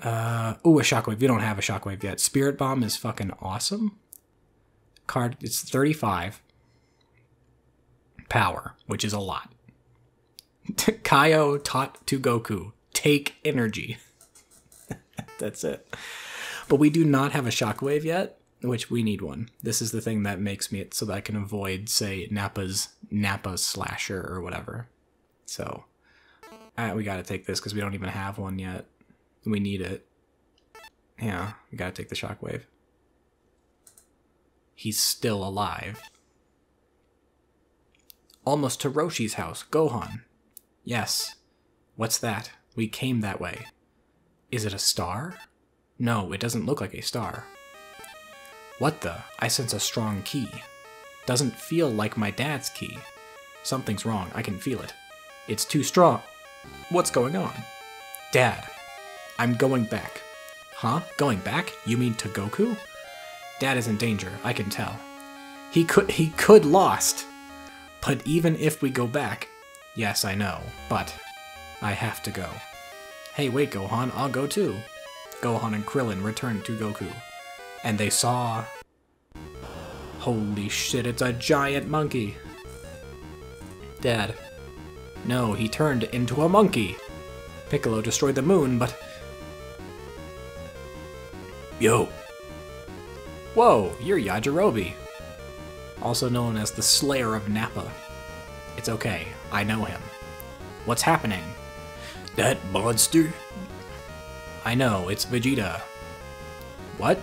Uh, ooh, a shockwave. We don't have a shockwave yet. Spirit Bomb is fucking awesome. Card, it's 35 power, which is a lot. Kaio taught to Goku, take energy. That's it. But we do not have a shockwave yet, which we need one. This is the thing that makes me so that I can avoid, say, Nappa's Nappa slasher or whatever. So uh, we got to take this because we don't even have one yet. We need it. Yeah, we got to take the shockwave. He's still alive. Almost to Roshi's house, Gohan. Yes. What's that? We came that way. Is it a star? No, it doesn't look like a star. What the? I sense a strong ki. Doesn't feel like my dad's ki. Something's wrong, I can feel it. It's too strong. What's going on? Dad, I'm going back. Huh? Going back? You mean to Goku? Dad is in danger, I can tell. He could he could lost. But even if we go back, yes, I know, but I have to go. Hey, wait, Gohan, I'll go too. Gohan and Krillin returned to Goku, and they saw. Holy shit, it's a giant monkey! Dad. No, he turned into a monkey! Piccolo destroyed the moon, but. Yo! Whoa, you're Yajirobe! Also known as the Slayer of Nappa. It's okay, I know him. What's happening? That monster? I know, it's Vegeta. What?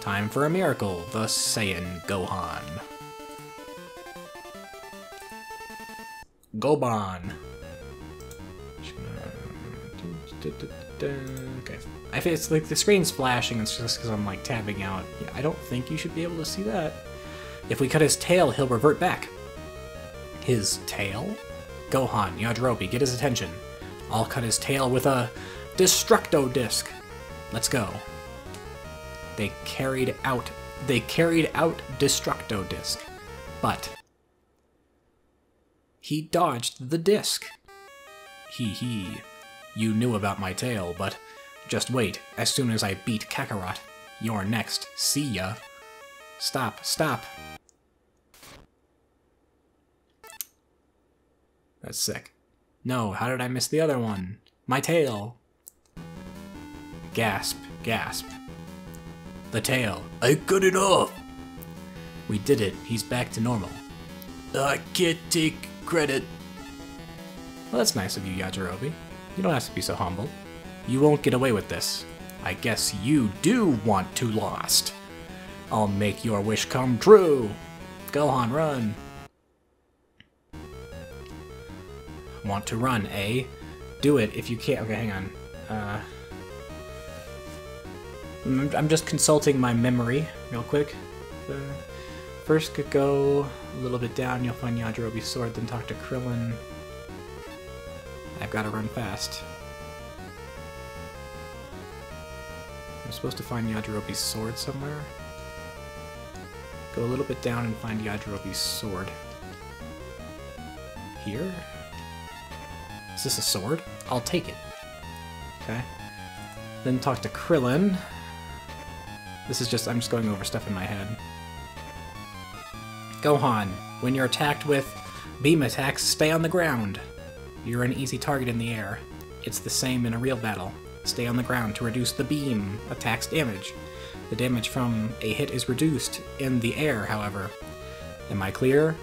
Time for a miracle, the Saiyan Gohan. Goban. Okay. I feel it's like the screen's flashing, it's just because I'm like tabbing out. I don't think you should be able to see that. If we cut his tail, he'll revert back. His tail? Gohan, Yajirobe, get his attention. I'll cut his tail with a Destructo Disc. Let's go. They carried out they carried out Destructo Disc. But he dodged the disc. Hee hee. You knew about my tail, but just wait. As soon as I beat Kakarot, you're next. See ya. Stop, stop. That's sick. No, how did I miss the other one? My tail. Gasp, gasp. The tail. I cut it off. We did it. He's back to normal. I can't take credit. Well, that's nice of you, Yajirobe. You don't have to be so humble. You won't get away with this. I guess you do want to lost. I'll make your wish come true. Gohan, run. Want to run, eh? Do it if you can't. Okay, hang on. Uh, I'm just consulting my memory real quick. Uh, first could go a little bit down, you'll find Yajirobe's sword, then talk to Krillin. I've got to run fast. I'm supposed to find Yajirobe's sword somewhere. Go a little bit down and find Yajirobe's sword. Here? Is this a sword? I'll take it. Okay. Then talk to Krillin. This is just, I'm just going over stuff in my head. Gohan, when you're attacked with beam attacks, stay on the ground. You're an easy target in the air. It's the same in a real battle. Stay on the ground to reduce the beam attack's damage. The damage from a hit is reduced in the air, however. Am I clear?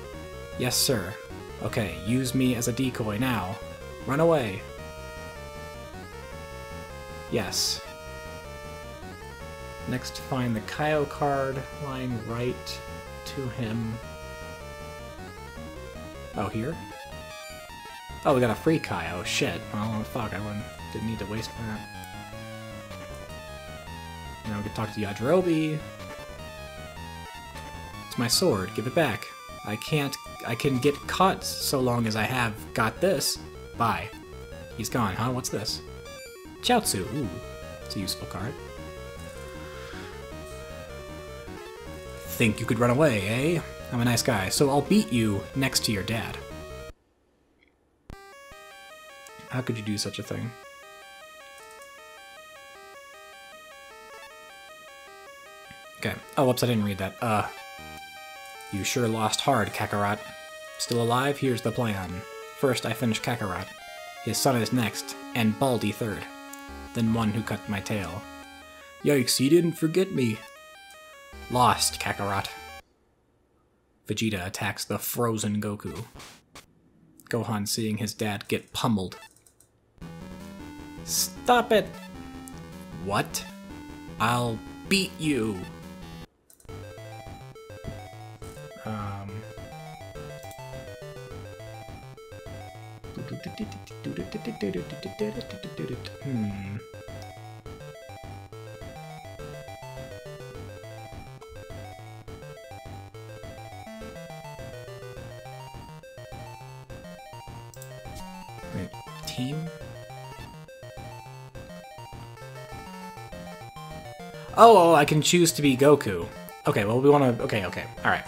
Yes, sir. Okay, use me as a decoy now. Run away. Yes. Next, find the Kaio card lying right to him. Oh, here? Oh, we got a free Kaio. Shit. Oh, fuck, I wouldn't, didn't need to waste that. Now we can talk to Yajirobe. It's my sword. Give it back. I can't... I can get caught so long as I have got this. Bye. He's gone, huh? What's this? Chaozu. Ooh. It's a useful card. Think you could run away, eh? I'm a nice guy, so I'll beat you next to your dad. How could you do such a thing? Okay. Oh, whoops, I didn't read that. Uh, you sure lost hard, Kakarot. Still alive? Here's the plan. First, I finish Kakarot. His son is next, and Baldy third. Then one who cut my tail. Yikes, he didn't forget me. Lost, Kakarot. Vegeta attacks the frozen Goku. Gohan seeing his dad get pummeled. Stop it! What? I'll beat you! Hmm. Wait, team? Oh, oh, I can choose to be Goku. Okay, well we want to. Okay, okay, all right.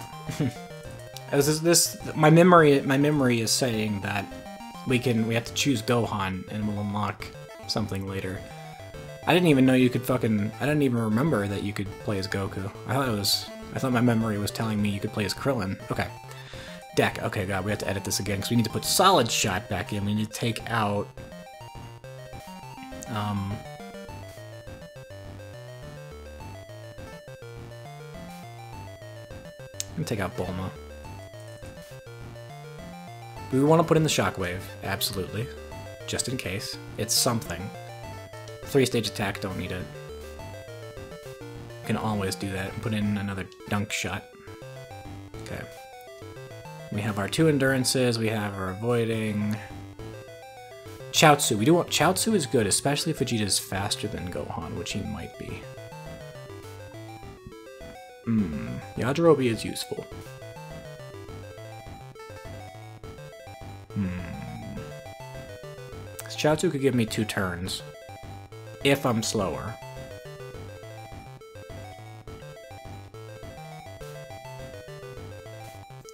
As this, this, my memory, my memory is saying that we can, we have to choose Gohan, and we'll unlock something later. I didn't even know you could fucking. I didn't even remember that you could play as Goku. I thought it was. I thought my memory was telling me you could play as Krillin. Okay. Deck. Okay, God, we have to edit this again because we need to put Solid Shot back in. We need to take out. Um. And take out Bulma. We want to put in the Shockwave? Absolutely. Just in case. It's something. Three-stage attack, don't need it. Can always do that and put in another Dunk Shot. Okay. We have our two Endurances, we have our Avoiding... Chaozu. We do want... Chaozu is good, especially if Vegeta's faster than Gohan, which he might be. Hmm. Yajirobe is useful. Chaozu could give me two turns. If I'm slower.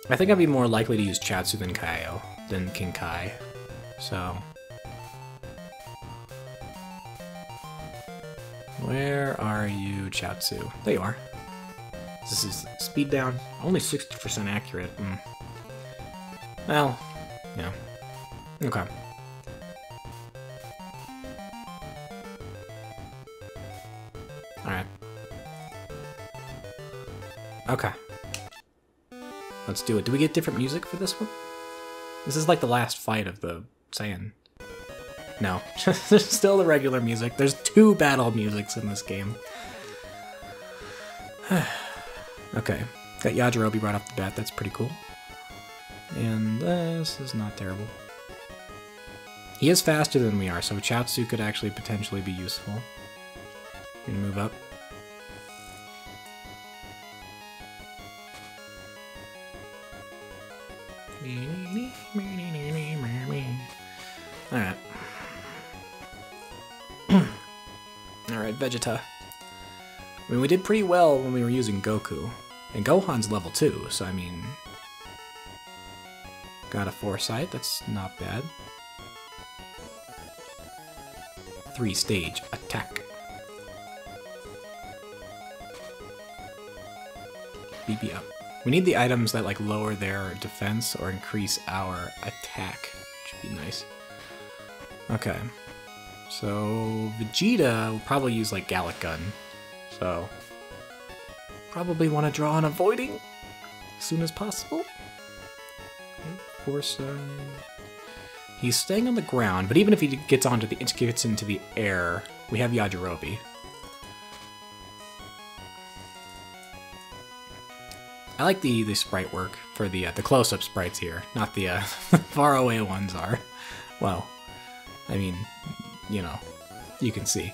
I think I'd be more likely to use Chaozu than Kaio, than King Kai. So... Where are you, Chaozu? There you are. This is speed down. Only 60% accurate. Mm. Well, yeah. Okay. Okay. Let's do it. Do we get different music for this one? This is like the last fight of the Saiyan. No. There's still the regular music. There's two battle musics in this game. okay. Got Yajirobe right off the bat. That's pretty cool. And this is not terrible. He is faster than we are, so Chaozu could actually potentially be useful. Gonna move up. Alright. Alright, Vegeta. I mean, we did pretty well when we were using Goku. And Gohan's level 2, so I mean... Got a Foresight, that's not bad. Three stage attack. BB up. We need the items that like lower their defense or increase our attack. Should be nice. Okay. So Vegeta will probably use like Galick Gun. So probably want to draw on avoiding as soon as possible. Force. Uh, he's staying on the ground, but even if he gets onto the gets into the air, we have Yajirobe. I like the the sprite work for the uh, the close up sprites here, not the uh, far away ones are. Well, I mean, you know, you can see.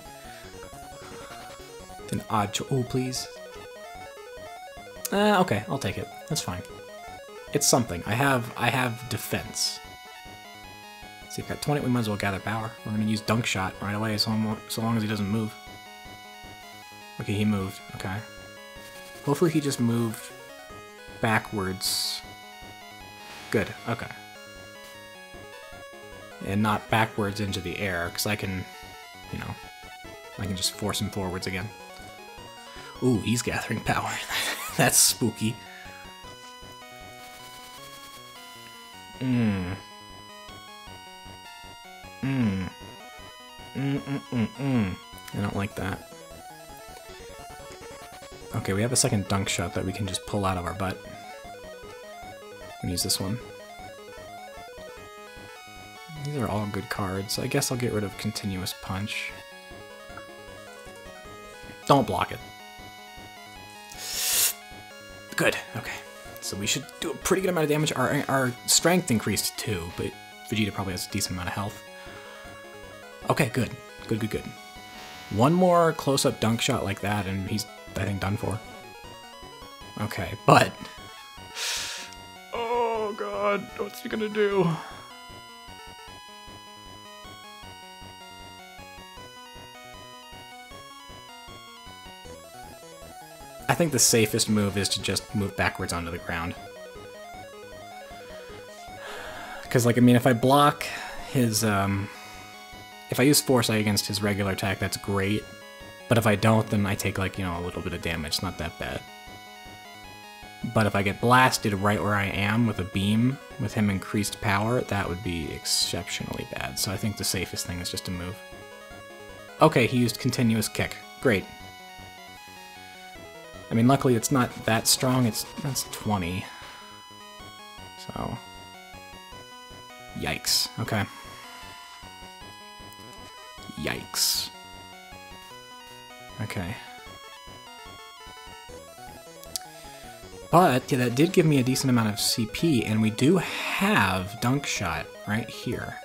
An odd cho- oh please. Uh, okay, I'll take it. That's fine. It's something. I have I have defense. See, I've got 20. We might as well gather power. We're gonna use dunk shot right away, so so long as he doesn't move. Okay, he moved. Okay. Hopefully he just moved backwards. Good. Okay. And not backwards into the air, because I can, you know, I can just force him forwards again. Ooh, he's gathering power. That's spooky. Mmm. Mmm. Mm mm mm mm. I don't like that. Okay, we have a second dunk shot that we can just pull out of our butt. Use this one. These are all good cards. I guess I'll get rid of Continuous Punch. Don't block it. Good, okay. So we should do a pretty good amount of damage. Our, our strength increased too, but Vegeta probably has a decent amount of health. Okay, good. Good, good, good. One more close-up dunk shot like that and he's, I think, done for. Okay, but... What's he gonna do? I think the safest move is to just move backwards onto the ground. Because, like, I mean, if I block his, um... If I use Foresight against his regular attack, that's great. But if I don't, then I take, like, you know, a little bit of damage. Not that bad. But if I get blasted right where I am with a beam, with him increased power, that would be exceptionally bad. So I think the safest thing is just to move. Okay, he used continuous kick. Great. I mean, luckily it's not that strong. It's that's 20. So, yikes. Okay. Yikes. Okay. But, yeah, that did give me a decent amount of CP, and we do have Dunk Shot right here.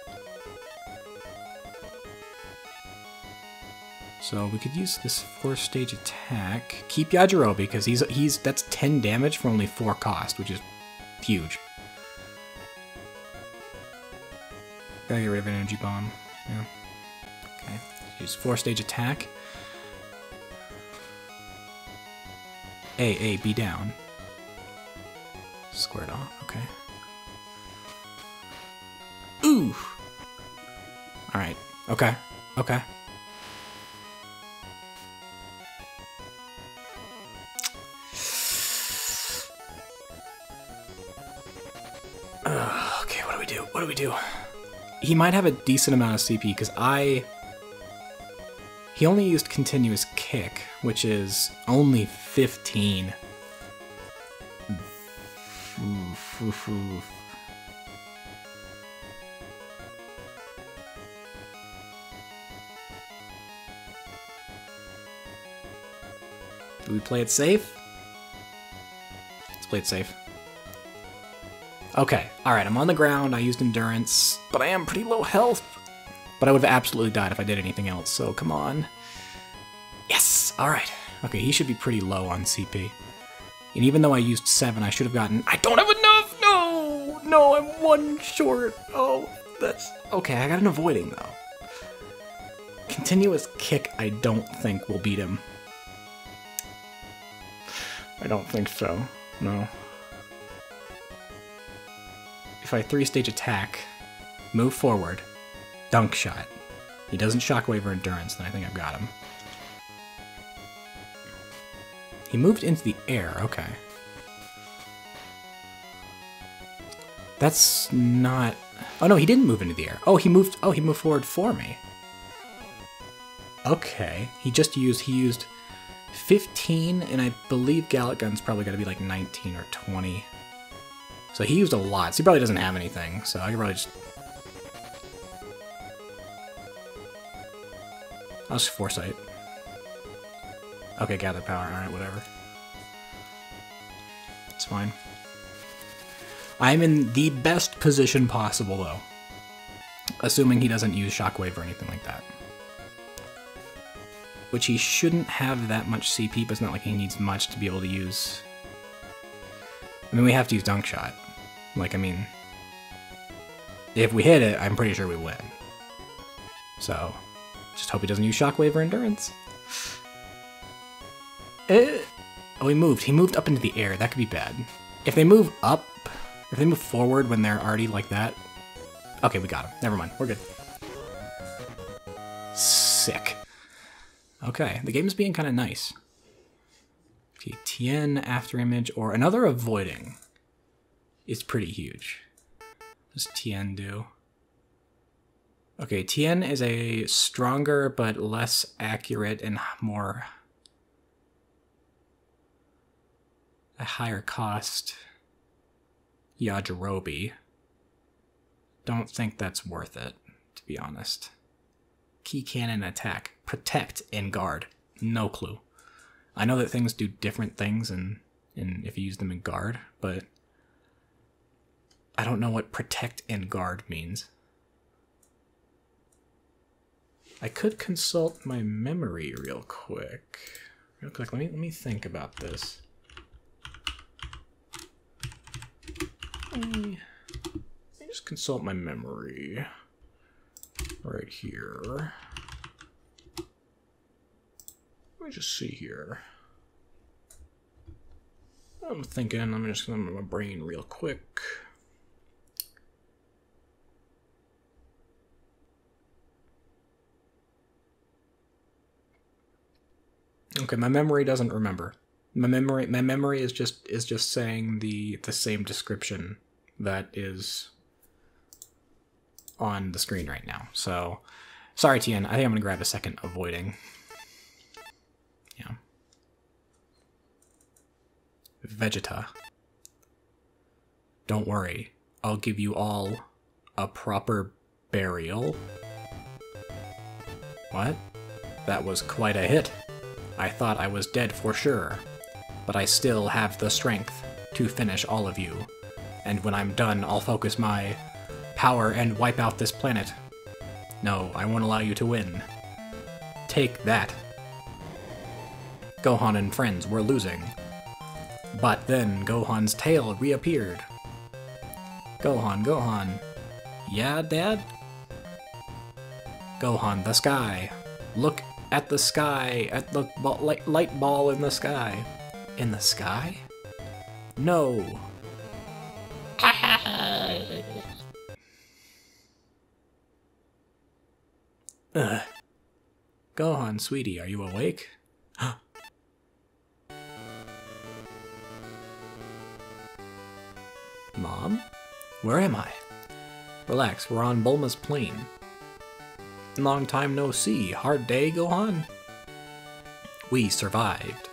So we could use this four-stage attack. Keep Yajirobe because he's he's that's 10 damage for only 4 cost, which is huge. Gotta get rid of an energy bomb. Yeah. Okay. Use four-stage attack. A, A, B down. Squared off, okay. Ooh! Alright, okay, okay. okay, what do we do? What do we do? He might have a decent amount of CP, because I... He only used continuous kick, which is only 15. Oof, oof, oof. Do we play it safe? Let's play it safe. Okay, alright, I'm on the ground, I used endurance, but I am pretty low health. But I would have absolutely died if I did anything else, so come on. Yes, alright. Okay, he should be pretty low on CP. And even though I used 7, I should have gotten... I don't have enough! No! No, I'm one short. Oh, that's... Okay, I got an avoiding, though. Continuous kick, I don't think will beat him. I don't think so. No. If I three-stage attack, move forward, dunk shot, he doesn't shockwave or endurance, then I think I've got him. He moved into the air, okay. That's not... Oh no, he didn't move into the air. Oh, he moved... Oh, he moved forward for me. Okay. He just used... He used 15, and I believe Galick Gun's probably got to be like 19 or 20. So he used a lot. So he probably doesn't have anything. So I could probably just... Just Foresight. Okay, gather power. Alright, whatever. It's fine. I'm in the best position possible, though. Assuming he doesn't use Shockwave or anything like that. Which he shouldn't have that much CP, but it's not like he needs much to be able to use... I mean, we have to use Dunk Shot. Like, I mean... If we hit it, I'm pretty sure we win. So, just hope he doesn't use Shockwave or Endurance. Eh. Oh, he moved. He moved up into the air. That could be bad. If they move up, if they move forward when they're already like that... Okay, we got him. Never mind. We're good. Sick. Okay, the game is being kind of nice. Okay, Tien after image or another avoiding is pretty huge. What does Tien do? Okay, Tien is a stronger but less accurate and more a higher cost Yajirobe. Don't think that's worth it, to be honest. Ki cannon attack, protect and guard. No clue. I know that things do different things and in if you use them in guard, but I don't know what protect and guard means. I could consult my memory real quick. Real quick, let me let me think about this. Let me, just consult my memory right here. Let me just see here. I'm thinking, I'm just gonna my brain real quick. Okay, my memory doesn't remember. My memory my memory is just is just saying the the same description that is on the screen right now. So sorry Tien, I think I'm gonna grab a second avoiding. Yeah. Vegeta. Don't worry, I'll give you all a proper burial. What? That was quite a hit. I thought I was dead for sure, but I still have the strength to finish all of you. And when I'm done, I'll focus my power and wipe out this planet. No, I won't allow you to win. Take that. Gohan and friends were losing. But then Gohan's tail reappeared. Gohan, Gohan. Yeah, Dad? Gohan, the sky. Look at the sky, at the light, light ball in the sky. In the sky? No. Uh, Ugh. Gohan, sweetie, are you awake? Mom? Where am I? Relax, we're on Bulma's plane. Long time no see. Hard day, Gohan? We survived.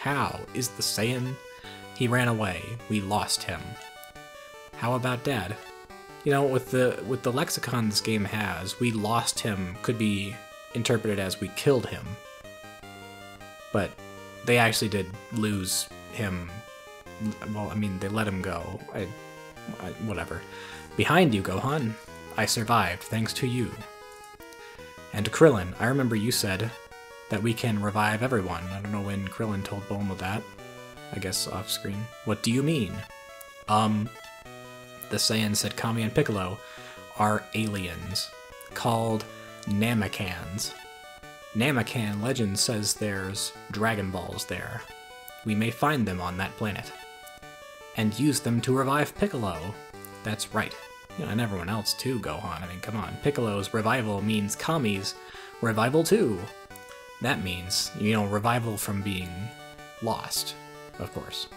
How is the Saiyan? He ran away. We lost him. How about Dad? You know, with the with the lexicon this game has, we lost him could be interpreted as we killed him. But they actually did lose him. Well, I mean, they let him go. I, I, whatever. Behind you, Gohan. I survived thanks to you. And Krillin, I remember you said that we can revive everyone. I don't know when Krillin told Bulma that. I guess off screen. What do you mean? Um, the Saiyan said Kami and Piccolo are aliens called Namekans. Namekan legend says there's Dragon Balls there. We may find them on that planet. And use them to revive Piccolo. That's right you know, and everyone else too, Gohan. I mean, come on. Piccolo's revival means Kami's revival too. That means, you know, revival from being lost, of course.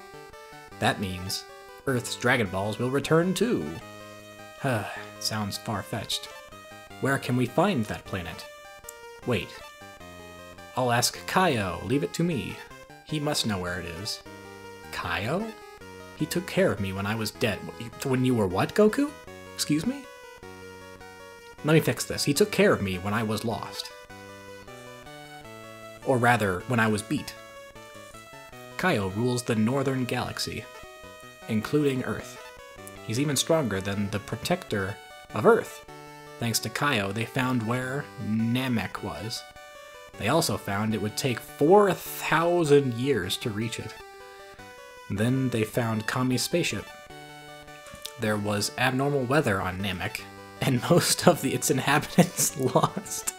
That means Earth's Dragon Balls will return too. Huh, sounds far-fetched. Where can we find that planet? Wait. I'll ask Kaio, leave it to me. He must know where it is. Kaio? He took care of me when I was dead. When you were what, Goku? Excuse me? Let me fix this. He took care of me when I was lost. Or rather, when I was beat. Kaio rules the northern galaxy, including Earth. He's even stronger than the protector of Earth. Thanks to Kaio, they found where Namek was. They also found it would take 4,000 years to reach it. Then they found Kami's spaceship, there was abnormal weather on Namek, and most of the, its inhabitants lost.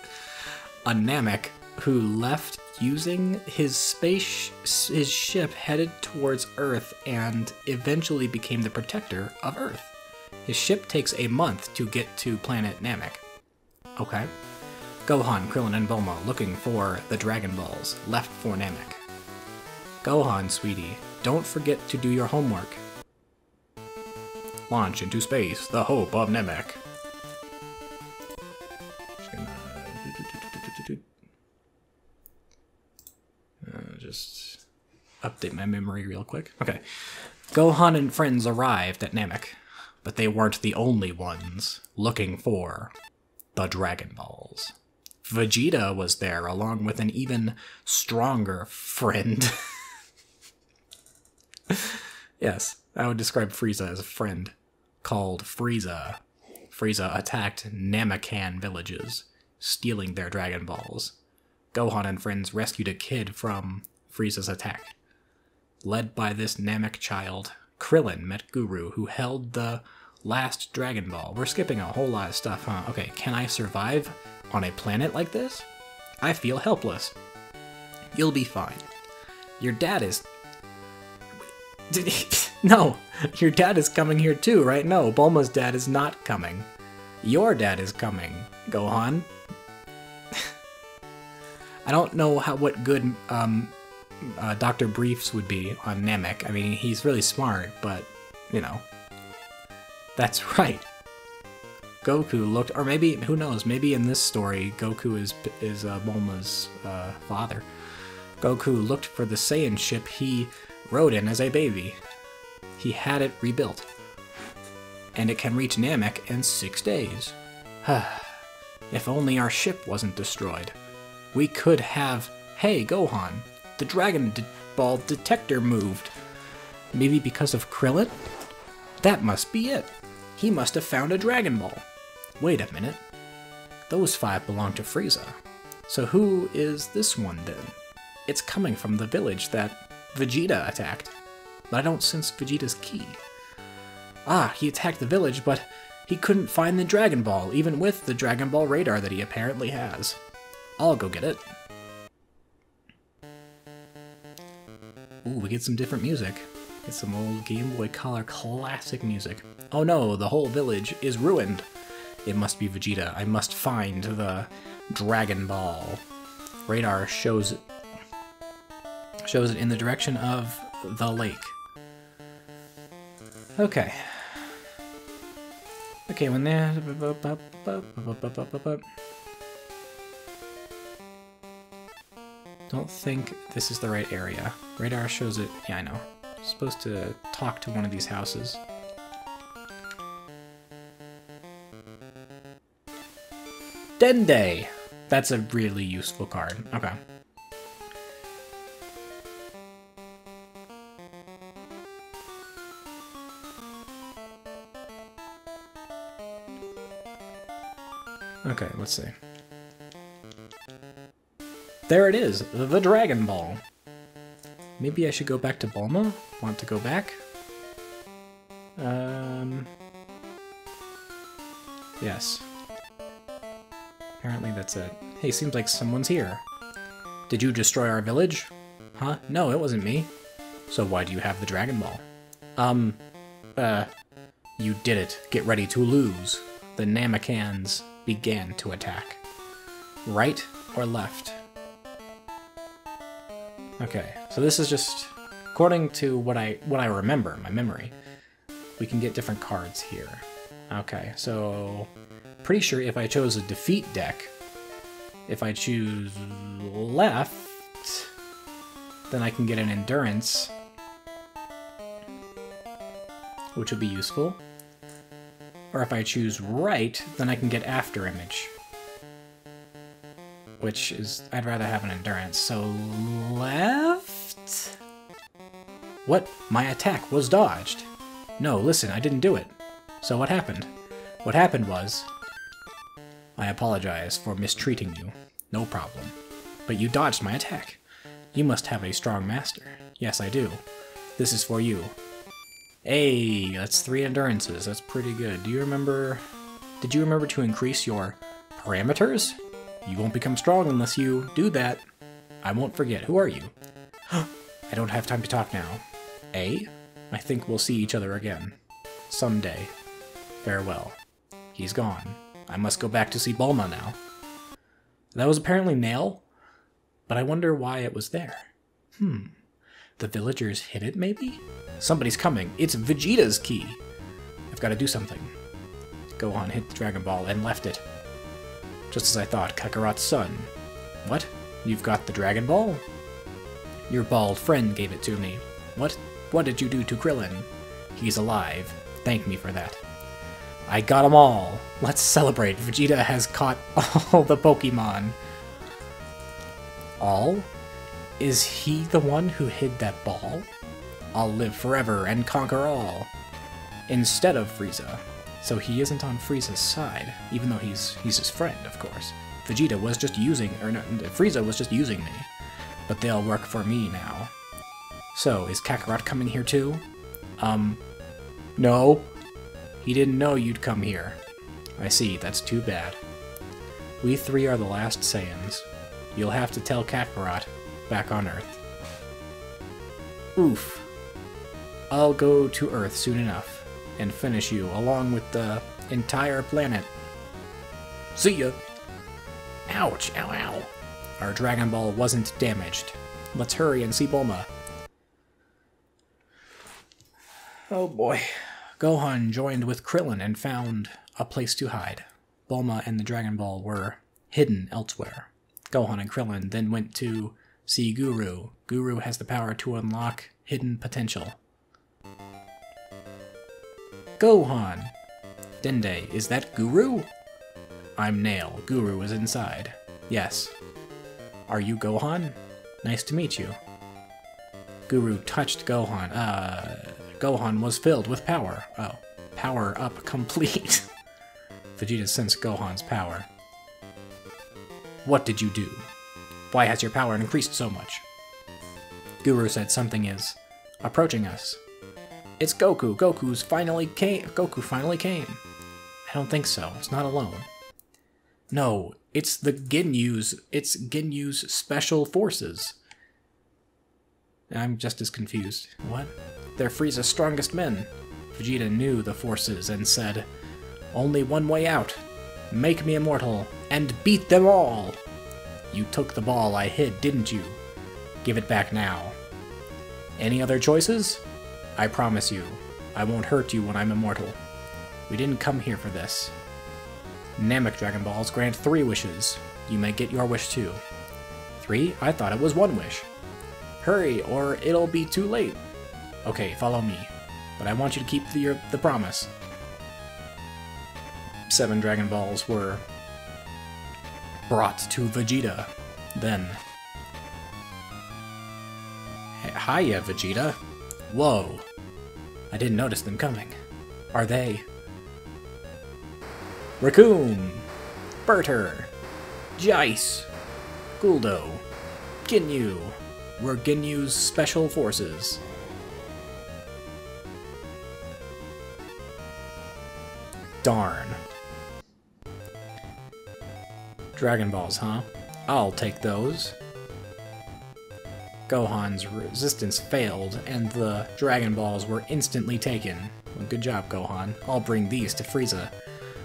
A Namek who left using his space his ship headed towards Earth and eventually became the protector of Earth. His ship takes a month to get to planet Namek. Okay. Gohan, Krillin, and Bulma looking for the Dragon Balls left for Namek. Gohan, sweetie, don't forget to do your homework. Launch into space, the hope of Namek. Update my memory real quick. Okay. Gohan and friends arrived at Namek, but they weren't the only ones looking for the Dragon Balls. Vegeta was there along with an even stronger friend. yes, I would describe Frieza as a friend called Frieza. Frieza attacked Namekan villages, stealing their Dragon Balls. Gohan and friends rescued a kid from Frieza's attack. Led by this Namek child, Krillin met Guru, who held the last Dragon Ball. We're skipping a whole lot of stuff, huh? Okay, can I survive on a planet like this? I feel helpless. You'll be fine. Your dad is. No, your dad is coming here too, right? No, Bulma's dad is not coming. Your dad is coming, Gohan. I don't know how what good um, uh, Dr. Briefs would be on Namek. I mean, he's really smart, but, you know. That's right. Goku looked, or maybe, who knows, maybe in this story, Goku is, is uh, Bulma's uh, father. Goku looked for the Saiyan ship he rode in as a baby. He had it rebuilt. And it can reach Namek in six days. if only our ship wasn't destroyed. We could have. Hey, Gohan, the Dragon de- Ball detector moved. Maybe because of Krillin? That must be it. He must have found a Dragon Ball. Wait a minute. Those five belong to Frieza. So who is this one then? It's coming from the village that Vegeta attacked. But I don't sense Vegeta's ki. Ah, he attacked the village, but he couldn't find the Dragon Ball, even with the Dragon Ball radar that he apparently has. I'll go get it. Ooh, we get some different music. Get some old Game Boy Color classic music. Oh no, the whole village is ruined. It must be Vegeta. I must find the Dragon Ball. Radar shows shows it in the direction of the lake. Okay. Okay, when there. I don't think this is the right area. Radar shows it. Yeah, I know. supposed to talk to one of these houses. Dende! That's a really useful card. Okay. Okay, let's see. There it is, the Dragon Ball. Maybe I should go back to Bulma? Want to go back? Um... Yes. Apparently that's it. Hey, seems like someone's here. Did you destroy our village? Huh? No, it wasn't me. So why do you have the Dragon Ball? Um, uh, you did it. Get ready to lose. The Namekans began to attack. Right or left? Okay, so this is just according to what I what I remember, my memory. We can get different cards here. Okay, so pretty sure if I chose a defeat deck, if I choose left, then I can get an endurance, which will be useful. Or if I choose right, then I can get after image. Which is, I'd rather have an endurance. So left? What? My attack was dodged. No, listen, I didn't do it. So what happened? What happened was... I apologize for mistreating you. No problem. But you dodged my attack. You must have a strong master. Yes, I do. This is for you. Hey, that's three endurances. That's pretty good. Do you remember... Did you remember to increase your parameters? You won't become strong unless you do that. I won't forget. Who are you? I don't have time to talk now. A? I think we'll see each other again. Someday. Farewell. He's gone. I must go back to see Bulma now. That was apparently Nail, but I wonder why it was there. Hmm. The villagers hid it, maybe? Somebody's coming. It's Vegeta's ki. I've got to do something. Gohan hit the Dragon Ball and left it. Just as I thought, Kakarot's son. What? You've got the Dragon Ball? Your bald friend gave it to me. What? What did you do to Krillin? He's alive. Thank me for that. I got them all. Let's celebrate. Vegeta has caught all the Pokemon. All? Is he the one who hid that ball? I'll live forever and conquer all. Instead of Frieza. So he isn't on Frieza's side, even though he's he's his friend, of course. Vegeta was just using, or no, Frieza was just using me. But they'll work for me now. So, is Kakarot coming here too? Um, no. He didn't know you'd come here. I see, that's too bad. We three are the last Saiyans. You'll have to tell Kakarot back on Earth. Oof. I'll go to Earth soon enough and finish you along with the entire planet. See ya! Ouch, ow, ow. Our Dragon Ball wasn't damaged. Let's hurry and see Bulma. Oh boy. Gohan joined with Krillin and found a place to hide. Bulma and the Dragon Ball were hidden elsewhere. Gohan and Krillin then went to see Guru. Guru has the power to unlock hidden potential. Gohan! Dende, is that Guru? I'm Nail. Guru is inside. Yes. Are you Gohan? Nice to meet you. Guru touched Gohan. Uh, Gohan was filled with power. Oh, power up complete. Vegeta sensed Gohan's power. What did you do? Why has your power increased so much? Guru said something is approaching us. It's Goku. Goku's finally came. Goku finally came. I don't think so. It's not alone. No, it's the Ginyu's. It's Ginyu's special forces. I'm just as confused. What? They're Frieza's strongest men. Vegeta knew the forces and said, Only one way out. Make me immortal and beat them all. You took the ball I hid, didn't you? Give it back now. Any other choices? I promise you, I won't hurt you when I'm immortal. We didn't come here for this. Namek Dragon Balls grant three wishes. You may get your wish too. Three? I thought it was one wish. Hurry, or it'll be too late. Okay, follow me. But I want you to keep the, the promise. Seven Dragon Balls were brought to Vegeta. Then. Hiya, Vegeta. Whoa. I didn't notice them coming. Are they? Recoome, Burter, Jeice, Guldo, Ginyu. We're Ginyu's special forces. Darn. Dragon Balls, huh? I'll take those. Gohan's resistance failed, and the Dragon Balls were instantly taken. Well, good job, Gohan. I'll bring these to Frieza.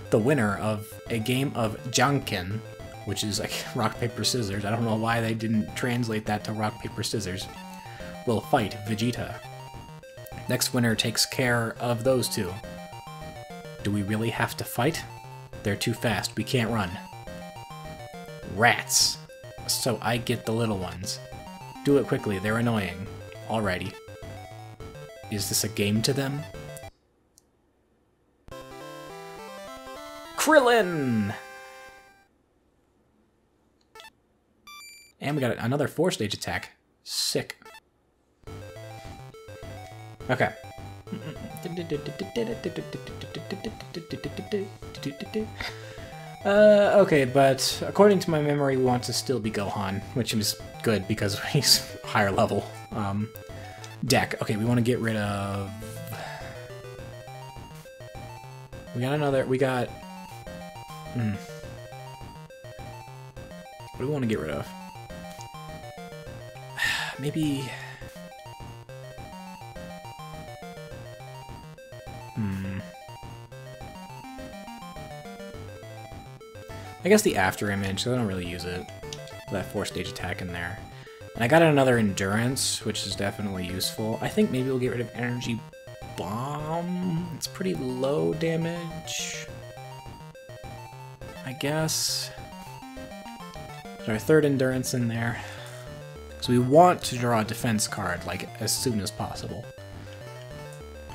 The winner of a game of Janken, which is like rock, paper, scissors. I don't know why they didn't translate that to rock, paper, scissors. Will fight Vegeta. Next winner takes care of those two. Do we really have to fight? They're too fast, we can't run. Rats. So I get the little ones. Do it quickly, they're annoying. Alrighty. Is this a game to them? Krillin! And we got another four-stage attack. Sick. Okay. Uh, okay, but according to my memory, we want to still be Gohan, which is good because he's higher level. Um, deck. Okay, we want to get rid of... We got another... We got... Hmm. What do we want to get rid of? Maybe... I guess the after image, so I don't really use it. That four stage attack in there. And I got another endurance, which is definitely useful. I think maybe we'll get rid of energy bomb. It's pretty low damage. I guess. Our third endurance in there. So we want to draw a defense card, like, as soon as possible.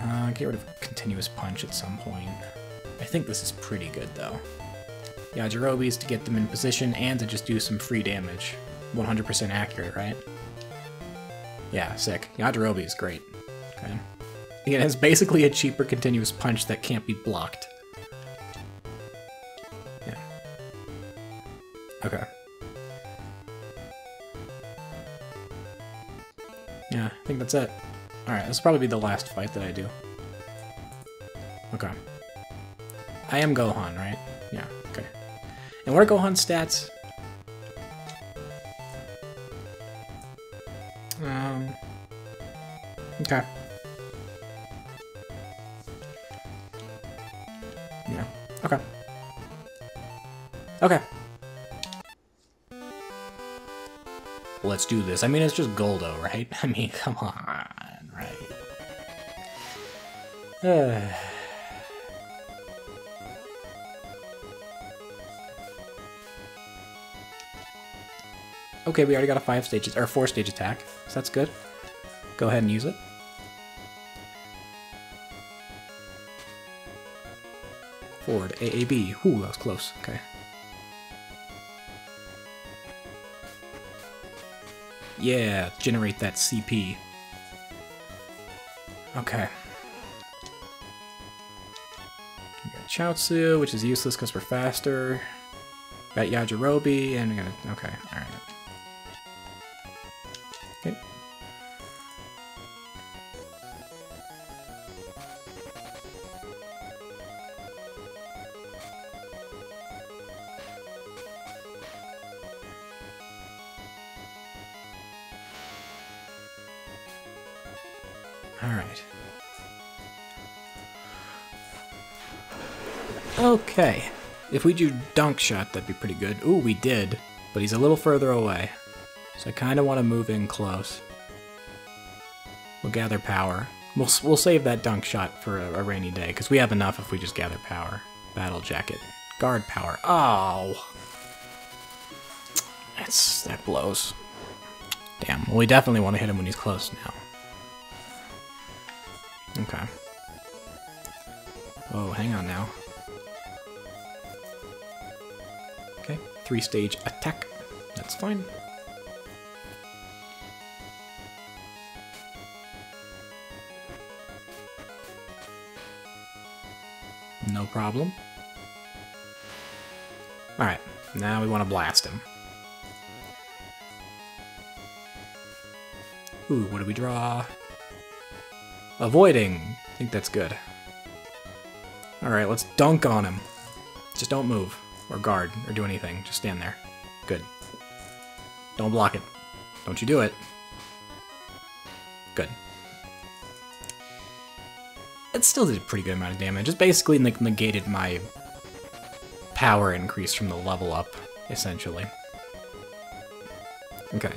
Uh, get rid of continuous punch at some point. I think this is pretty good, though. Yajirobe's to get them in position and to just do some free damage. 100% accurate, right? Yeah, sick. Yajirobe is great. Okay. Again, it's basically a cheaper continuous punch that can't be blocked. Yeah. Okay. Yeah, I think that's it. Alright, this will probably be the last fight that I do. Okay. I am Gohan, right? Yeah. And what are Gohan's stats? Um. Okay. Yeah. Okay. Okay. Let's do this. I mean, it's just Guldo, right? I mean, come on, right? Uh. Okay, we already got a five stages or four stage attack, so that's good. Go ahead and use it. Forward, AAB. Ooh, that was close. Okay. Yeah, generate that CP. Okay. We Chaozu, which is useless because we're faster. Got Yajirobe, and we got okay, alright. Alright. Okay. If we do dunk shot, that'd be pretty good. Ooh, we did. But he's a little further away. So I kind of want to move in close. We'll gather power. We'll, we'll save that dunk shot for a, a rainy day, because we have enough if we just gather power. Battle jacket. Guard power. Oh! That's, that blows. Damn. Well, we definitely want to hit him when he's close now. Okay. Oh, hang on now. Okay, three stage attack. That's fine. No problem. Alright, now we want to blast him. Ooh, what do we draw? Avoiding. I think that's good. Alright, let's dunk on him. Just don't move, or guard, or do anything. Just stand there. Good. Don't block it. Don't you do it. Good. It still did a pretty good amount of damage. It basically like, negated my power increase from the level up, essentially. Okay.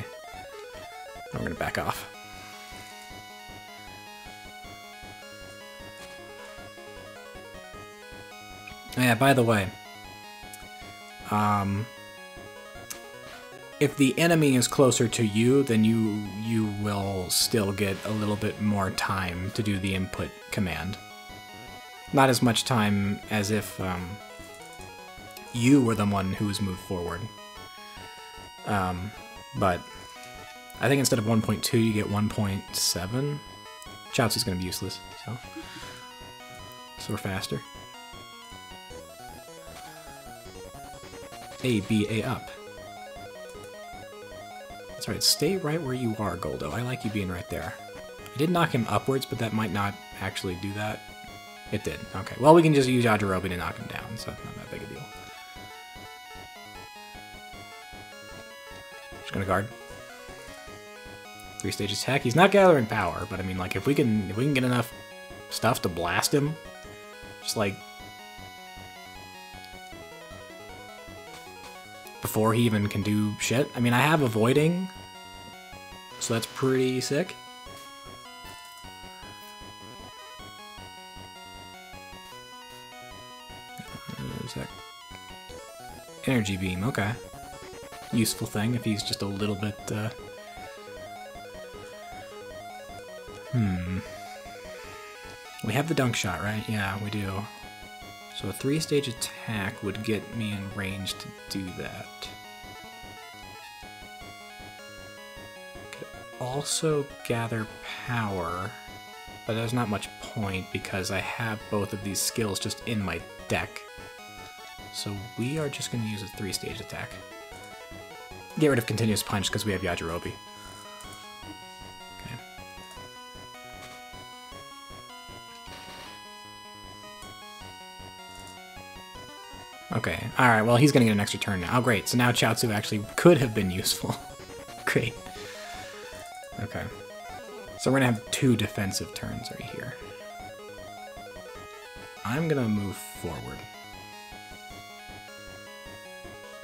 I'm gonna back off. Yeah, by the way, um, if the enemy is closer to you, then you you will still get a little bit more time to do the input command. Not as much time as if um, you were the one who was moved forward. Um, but I think instead of 1.2, you get 1.7. Chaozu's gonna be useless, so so we're faster. A, B, A up. That's right, stay right where you are, Guldo. I like you being right there. I did knock him upwards, but that might not actually do that. It did. Okay, well, we can just use Yajirobe to knock him down, so it's not that big a deal. Just gonna guard. Three stage attack. He's not gathering power, but I mean, like, if we can, if we can get enough stuff to blast him, just like before he even can do shit. I mean, I have avoiding, So that's pretty sick. Energy beam, okay. Useful thing if he's just a little bit, uh... Hmm. We have the dunk shot, right? Yeah, we do. So a three-stage attack would get me in range to do that. Could also gather power, but there's not much point because I have both of these skills just in my deck. So we are just going to use a three-stage attack. Get rid of continuous punch because we have Yajirobe. Okay, alright, well he's gonna get an extra turn now. Oh great, so now Chaozu actually could have been useful. great. Okay. So we're gonna have two defensive turns right here. I'm gonna move forward.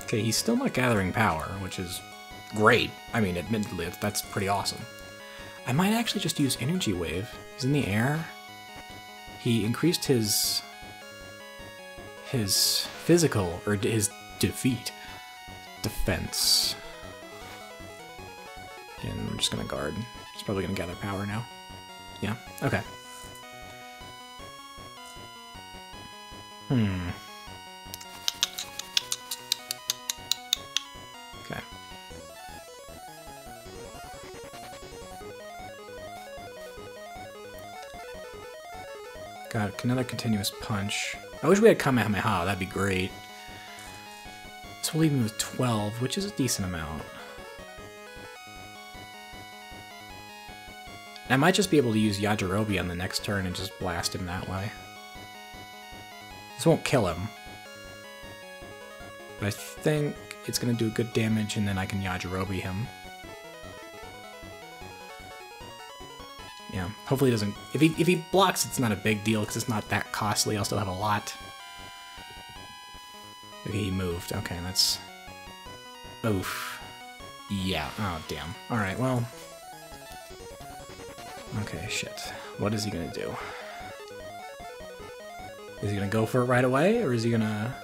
Okay, he's still not gathering power, which is great. I mean, admittedly, that's pretty awesome. I might actually just use Energy Wave. He's in the air. He increased his his physical, or his defeat, defense. And I'm just gonna guard. He's probably gonna gather power now. Yeah, okay. Hmm. Okay. Got another continuous punch. I wish we had Kamehameha, that'd be great. So we'll leave him with 12, which is a decent amount. I might just be able to use Yajirobe on the next turn and just blast him that way. This won't kill him. But I think it's going to do good damage and then I can Yajirobe him. Hopefully he doesn't... If he, if he blocks, it's not a big deal, because it's not that costly. I'll still have a lot. Okay, he moved. Okay, that's... Oof. Yeah, oh, damn. Alright, well... Okay, shit. What is he gonna do? Is he gonna go for it right away, or is he gonna...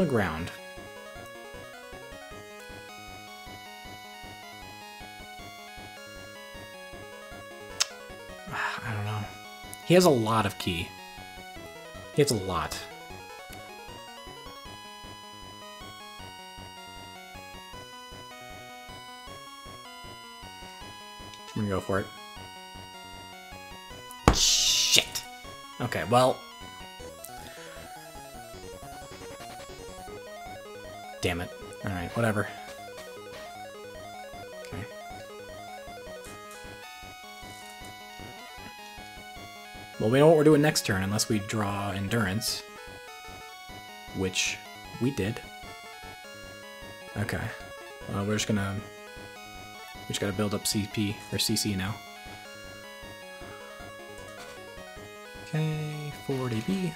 the ground. I don't know. He has a lot of ki. He has a lot. I'm gonna go for it. Shit. Okay, well, Damn it. Alright, whatever. Okay. Well, we know what we're doing next turn, unless we draw Endurance. Which we did. Okay. Well, we're just gonna... We just gotta build up CP, or CC now. Okay, 40B.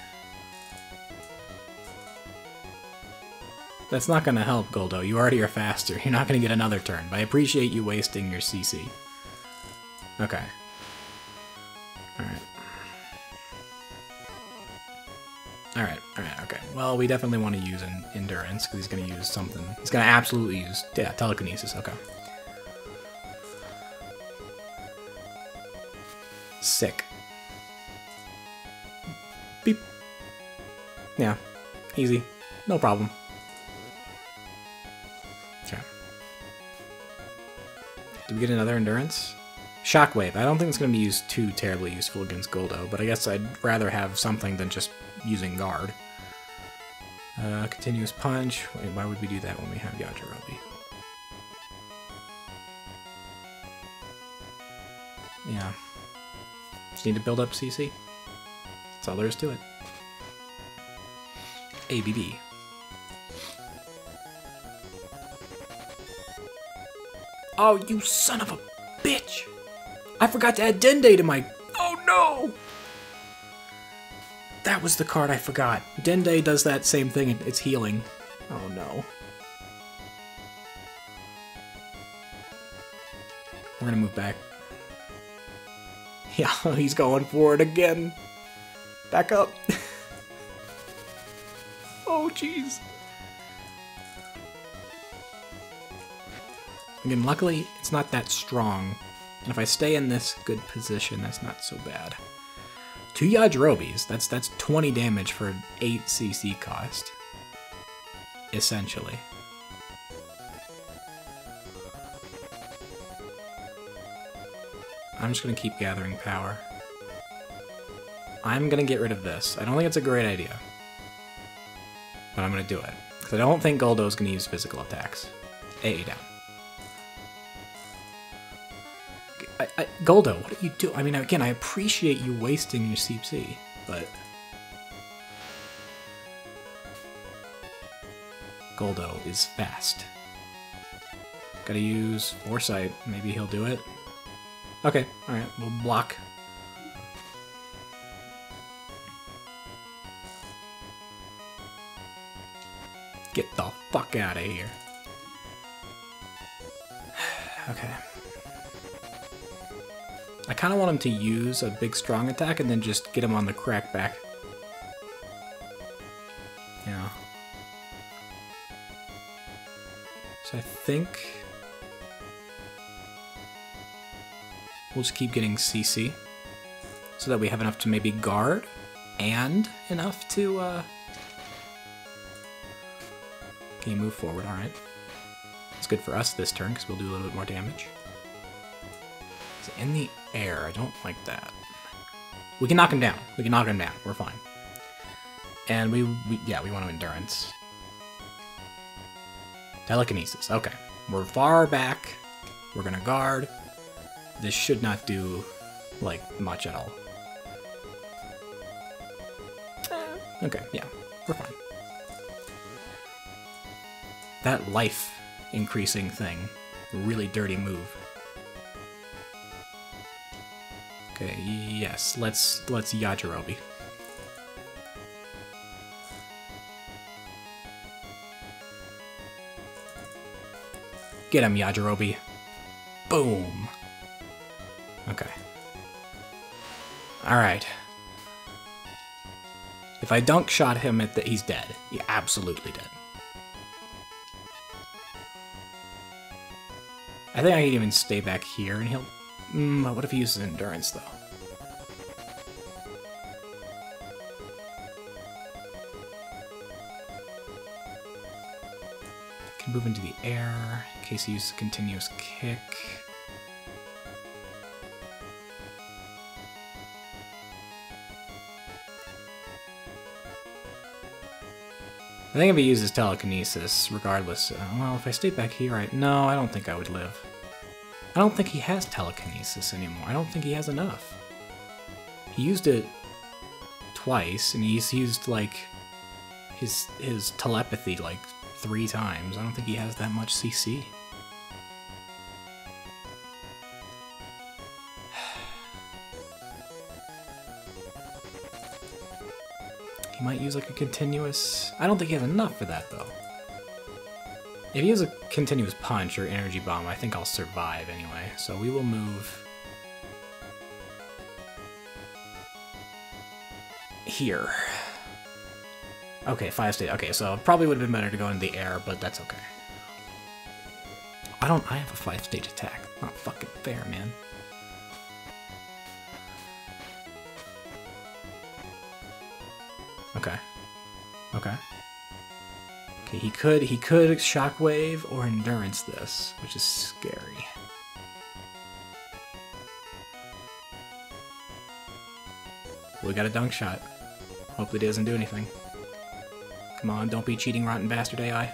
That's not to help, Guldo. You already are faster. You're not to get another turn, but I appreciate you wasting your CC. Okay. Alright. Alright, alright, okay. Well, we definitely want to use an Endurance, because he's to use something. He's to absolutely use... Yeah, Telekinesis, okay. Sick. Beep. Yeah, easy. No problem. We get another endurance? Shockwave. I don't think it's going to be used too terribly useful against Guldo, but I guess I'd rather have something than just using guard. Uh, continuous punch. Wait, why would we do that when we have Yajirobe? Yeah. Just need to build up CC. That's all there is to it. ABB. Oh, you son of a bitch! I forgot to add Dende to my... Oh no! that was the card I forgot. Dende does that same thing, it's healing. Oh no. We're gonna move back. Yeah, he's going for it again. Back up. oh, jeez. Again, luckily, it's not that strong. And if I stay in this good position, that's not so bad. Two Yajirobes, that's, that's 20 damage for an 8 CC cost. Essentially. I'm just gonna keep gathering power. I'm gonna get rid of this. I don't think it's a great idea. But I'm gonna do it. Because I don't think Guldo's gonna use physical attacks. AA down. Guldo, what are you do? I mean, again, I appreciate you wasting your CP, but... Guldo is fast. Gotta use Foresight. Maybe he'll do it. Okay, alright, we'll block. Get the fuck out of here. okay. I kind of want him to use a big strong attack and then just get him on the crackback. Yeah. So I think we'll just keep getting CC so that we have enough to maybe guard and enough to uh Okay, move forward, alright. It's good for us this turn because we'll do a little bit more damage. It's in the air. I don't like that. We can knock him down. We can knock him down. We're fine. And we, we yeah, we want to endurance. Telekinesis. Okay. We're far back. We're gonna guard. This should not do, like, much at all. Uh. Okay, yeah. We're fine. That life increasing thing. Really dirty move. Okay, yes, let's let's Yajirobe. Get him, Yajirobe. Boom. Okay. Alright. If I dunk shot him at the he's dead. He absolutely dead. I think I can even stay back here and he'll Mm, what if he uses endurance, though? Move into the air in case he uses a continuous kick. I think if he uses telekinesis, regardless, uh, well, if I stay back here, I no, I don't think I would live. I don't think he has telekinesis anymore. I don't think he has enough. He used it twice, and he's used, like, his, his telepathy, like, three times. I don't think he has that much CC. he might use, like, a continuous... I don't think he has enough for that, though. If he has a continuous punch or energy bomb, I think I'll survive anyway. So we will move here. Okay, five state. Okay, so probably would have been better to go in the air, but that's okay. I don't. I have a five stage attack. Not fucking fair, man. Okay. Okay. Okay, he could he could shockwave or endurance this, which is scary. We got a dunk shot. Hopefully it doesn't do anything. Come on, don't be cheating, rotten bastard AI.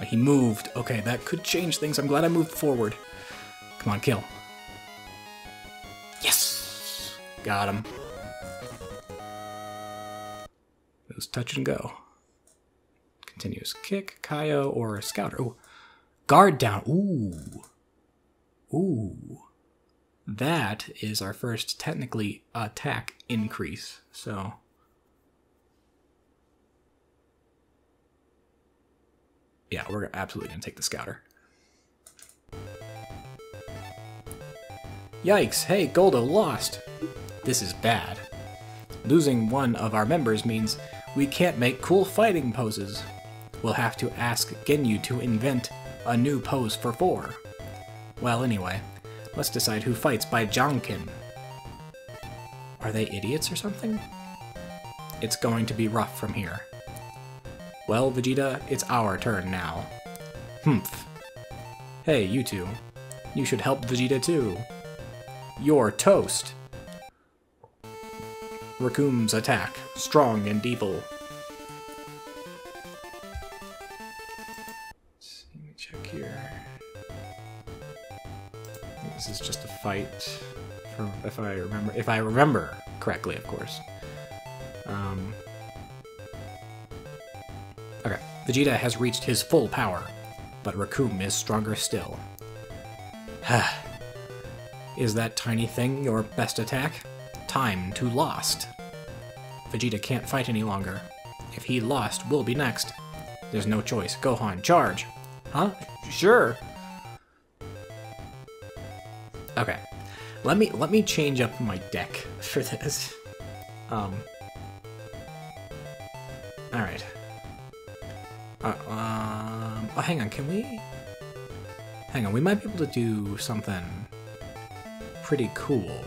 Uh, he moved. Okay, that could change things. I'm glad I moved forward. Come on, kill. Yes! Got him. It was touch and go. Continuous kick, Kaio, or a Scouter. Ooh. Guard down. Ooh. Ooh. That is our first technically attack increase. So Yeah, we're absolutely gonna take the scouter. Yikes, hey, Guldo lost! This is bad. Losing one of our members means we can't make cool fighting poses. We'll have to ask Ginyu to invent a new pose for four. Well, anyway, let's decide who fights by Janken. Are they idiots or something? It's going to be rough from here. Well, Vegeta, it's our turn now. Humph. Hey, you two. You should help Vegeta too. You're toast. Recoome's attack, strong and evil. Let me check here. This is just a fight, if I remember. If I remember correctly, of course. Um, Vegeta has reached his full power, but Recoome is stronger still. is that tiny thing your best attack? Time to Lost. Vegeta can't fight any longer. If he lost, we'll be next. There's no choice. Gohan, charge! Huh? Sure. Okay. Let me let me change up my deck for this. Um. All right. Uh, um. Oh, hang on. Can we? Hang on. We might be able to do something pretty cool.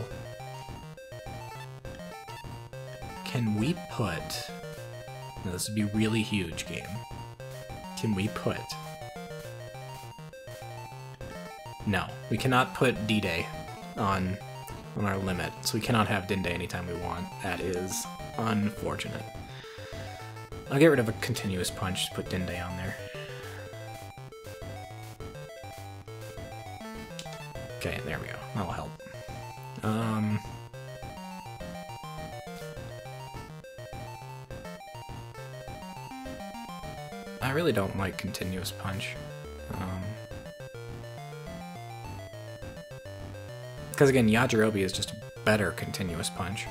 Can we put... This would be really huge game. Can we put... No, we cannot put Dende on, on our limit, so we cannot have Dende anytime we want. That is unfortunate. I'll get rid of a continuous punch, put Dende on there. Okay, there we go. That'll help. Um... I really don't like continuous punch. Because um, again, Yajirobe is just a better continuous punch.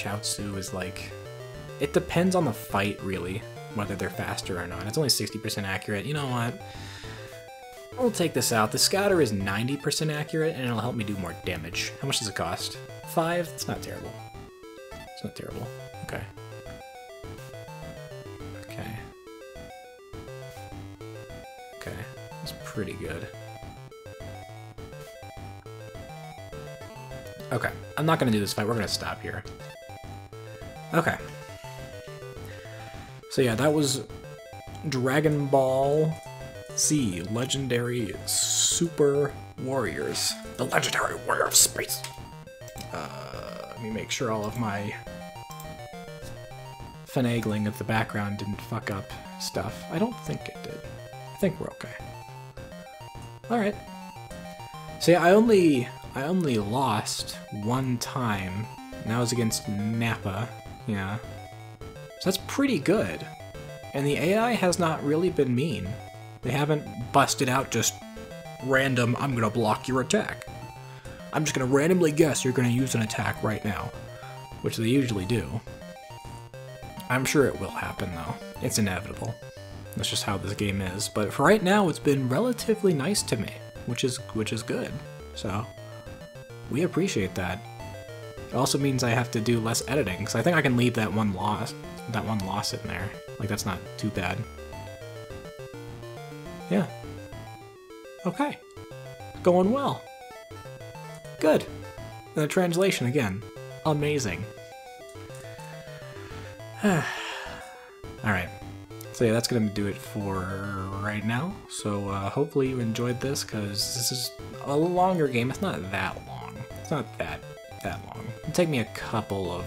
Chaozu is like... It depends on the fight, really, whether they're faster or not. It's only 60% accurate. You know what? We'll take this out. The Scouter is 90% accurate, and it'll help me do more damage. How much does it cost? Five? It's not terrible. It's not terrible. Okay. Okay. Okay. That's pretty good. Okay. I'm not to do this fight. We're to stop here. Okay. So yeah, that was Dragon Ball Z Legendary Super Warriors. The Legendary Warrior of Space. Uh, let me make sure all of my finagling of the background didn't fuck up stuff. I don't think it did. I think we're okay. Alright. See, I only I only lost one time, and that was against Nappa. Yeah. So that's pretty good. And the AI has not really been mean. They haven't busted out just random, I'm gonna block your attack. I'm just gonna randomly guess you're gonna use an attack right now. Which they usually do. I'm sure it will happen though. It's inevitable. That's just how this game is. But for right now, it's been relatively nice to me, which is which is good. So we appreciate that. It also means I have to do less editing, because I think I can leave that one loss that one loss in there. Like that's not too bad. Yeah. Okay. Going well. Good. The translation again. Amazing. Alright. So yeah, that's to do it for right now. So uh, hopefully you enjoyed this, because this is a longer game. It's not that long. It's not that, that long. It'll take me a couple of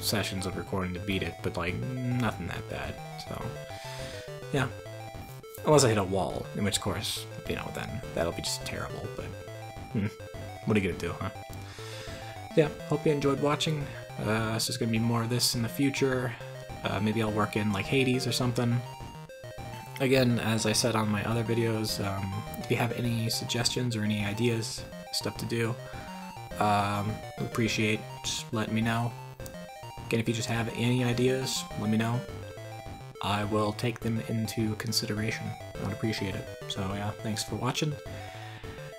sessions of recording to beat it, but like, nothing that bad. So, yeah. Unless I hit a wall, in which course, you know, then that'll be just terrible, but hmm, what are you gonna do, huh? Yeah, hope you enjoyed watching. Uh, this is gonna be more of this in the future. Uh, maybe I'll work in like Hades or something. Again, as I said on my other videos, um, if you have any suggestions or any ideas, stuff to do, um, appreciate letting me know. Again, if you just have any ideas, let me know. I will take them into consideration. I would appreciate it. So yeah, thanks for watching.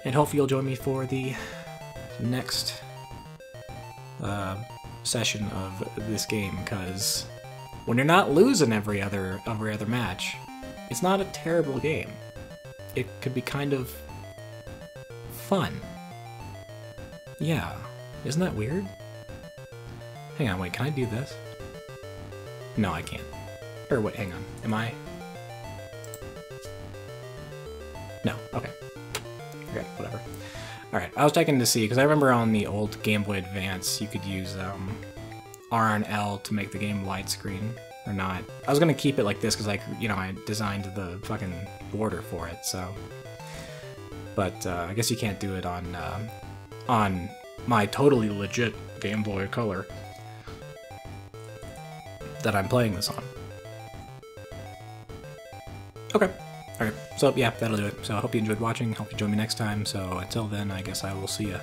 And hopefully you'll join me for the next uh, session of this game, because when you're not losing every other every other match, it's not a terrible game. It could be kind of fun. Yeah. Isn't that weird? Hang on, wait, can I do this? No, I can't. Or wait, hang on. Am I? No, okay. Okay, whatever. Alright, I was checking to see, because I remember on the old Game Boy Advance, you could use um, R and L to make the game widescreen, or not. I was going to keep it like this, because I, you know, I designed the fucking border for it, so... But uh, I guess you can't do it on, uh, on my totally legit Game Boy Color that I'm playing this on. Okay. Alright, so yeah, that'll do it. So I hope you enjoyed watching. Hope you join me next time. So until then, I guess I will see ya.